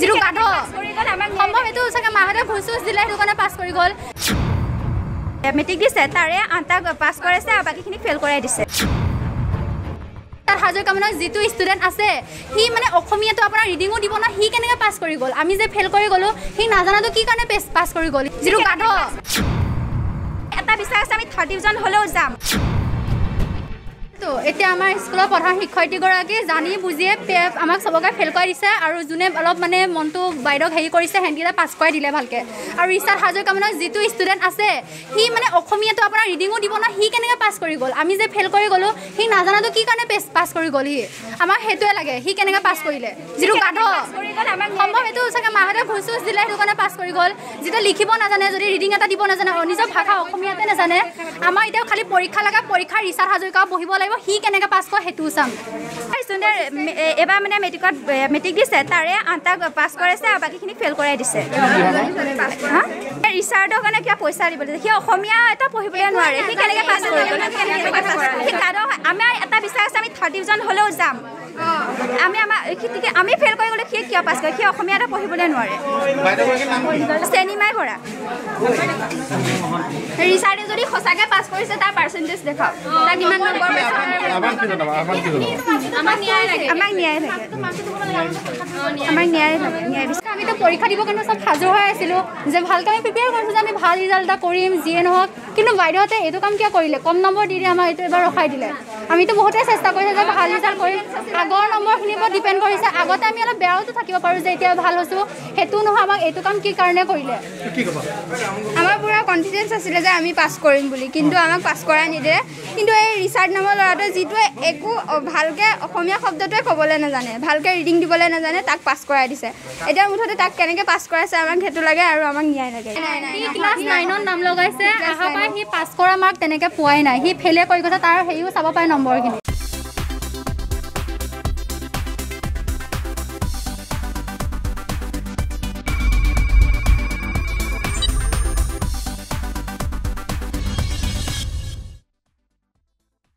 যিটো গাধ সম্ভৱ এইটো চাগে মাহঁতে ঘোচ চোচ দিলে সেইটো কাৰণে পাছ কৰি গ'ল। মেট্ৰিক দিছে তাৰে আঠটা পাছ কৰাইছে আৰু বাকীখিনি ফেইল কৰাই দিছে। তাত হাজৰিকামানত যিটো ষ্টুডেণ্ট আছে সি মানে অসমীয়াটো আপোনাৰ ৰিডিঙো দিব ন সি কেনেকৈ পাছ কৰি গ'ল? আমি যে ফেইল কৰি গ'লোঁ সি নাজানাটো কি কাৰণে পেছ কৰি গ'ল? যিটো গাধ এটা বিচাৰ আছে আমি থাৰ্ড ডিভিজন হ'লেও যাম। তো এতিয়া আমাৰ স্কুলৰ প্ৰধান শিক্ষয়িত্ৰীগৰাকী জানি বুজিয়ে আমাক চবকে ফেইল কৰাই দিছে আৰু যোনে অলপ মানে মনটো বাইদেউক হেৰি কৰিছে সিহঁতিকেইটা পাছ কৰাই দিলে ভালকৈ। আৰু ৰিচাৰ্ড হাজৰিকামানত যিটো ষ্টুডেণ্ট আছে সি মানে অসমীয়াটো আপোনাৰ ৰিডিঙো দিব ন সি কেনেকৈ পাছ কৰি গ'ল? আমি যে ফেইল কৰি গ'লোঁ সি নাজানাটো কি কাৰণে পেছ কৰি গ'ল সি? আমাক সেইটোৱে লাগে সি কেনেকৈ পাছ কৰিলে? যিটো গাধ সম্ভৱ এইটো চাগে মাহঁতে ঘোচ চোচ দিলে সেইটো কাৰণে পাছ কৰি গ'ল। যিটো লিখিব নাজানে যদি ৰিডিং এটা দিব নাজানে নিজৰ ভাষা অসমীয়াতে নাজানে আমাৰ এতিয়া খালি পৰীক্ষা লগা পৰীক্ষা ৰিচাৰ্ড হাজৰিকা বহিব লাগিব সি কেনেকৈ পাছ কৰে সেইটোও চাম। এইবাৰ মানে মেট্ৰিকত মেট্ৰিক দিছে তাৰে আঠটা পাছ কৰাইছে আৰু বাকীখিনি ফেইল কৰাই দিছে। হা? কাৰণে কিবা পইচা দিব দিছে। সি অসমীয়া এটা পঢ়িবলৈ নোৱাৰে। সি কেনেকৈ পাছ কৰিব। আমাৰ এটা বিচাৰ আছে আমি থাৰ্ড ডিভিজন হ'লেও যাম। সি- আমি ফেইল কৰি গ'লে সি কিয় পাছ কৰে? সি অসমীয়া এটা পঢ়িবলৈ নোৱাৰে। চেনিমাই বৰা। ৰিচাৰ্ডে যদি সঁচাকৈ পাছ কৰিছে তাৰ পাৰ্চেণ্টেজ দেখাওক। তাক কিমান নম্বৰ আমাক ন্যায় লাগে। আমাক ন্যায় থাকে আমাক ন্যায় থাকে ন্যায় বিচাৰ। আমিতো পৰীক্ষা দিবৰ কাৰণে চব সাজু হৈ আছিলোঁ। যে ভালকৈ আমি প্ৰিপেয়াৰ কৰিছোঁ যে আমি ভাল ৰিজাল্ট এটা কৰিম যিয়ে নহওক। কিন্তু বাইদেউহঁতে এইটো কাম কিয় কৰিলে? কম নম্বৰ দি দি আমাক এইটো এবাৰ ৰখাই দিলে। আমিতো বহুতেই চেষ্টা কৰিছোঁ যে ভাল ৰিজাল্ট কৰিম। আগৰ নম্বৰখিনিৰ ওপৰত ডিপেণ্ড কৰিছে। আগতে আমি অলপ বেয়াওতো থাকিব পাৰোঁ যে এতিয়া ভাল হৈছোঁ। সেইটো নহয় আমাক এইটো কাম কি কাৰণে কৰিলে? আমাৰ কনফিডেঞ্চ আছিলে যে আমি পাছ কৰিম বুলি কিন্তু আমাক পাছ কৰাই নিদিলে কিন্তু এই ৰিচাৰ্ড নামৰ ল'ৰাটোৱে যিটোৱে একো ভালকৈ অসমীয়া শব্দটোৱে ক'বলৈ নাজানে ভালকৈ ৰিডিং দিবলৈ নাজানে তাক পাছ কৰাই দিছে এতিয়া মুঠতে তাক কেনেকৈ পাছ কৰাইছে আমাক সেইটো লাগে আৰু আমাক ন্যায় লাগে সি ক্লাছ নাইনত নাম লগাইছে পৰা সি পাছ কৰা মাৰ্ক তেনেকৈ পোৱাই নাই সি ফেইলে কৰি গৈছে তাৰ হেৰিও চাব পাৰে নম্বৰখিনি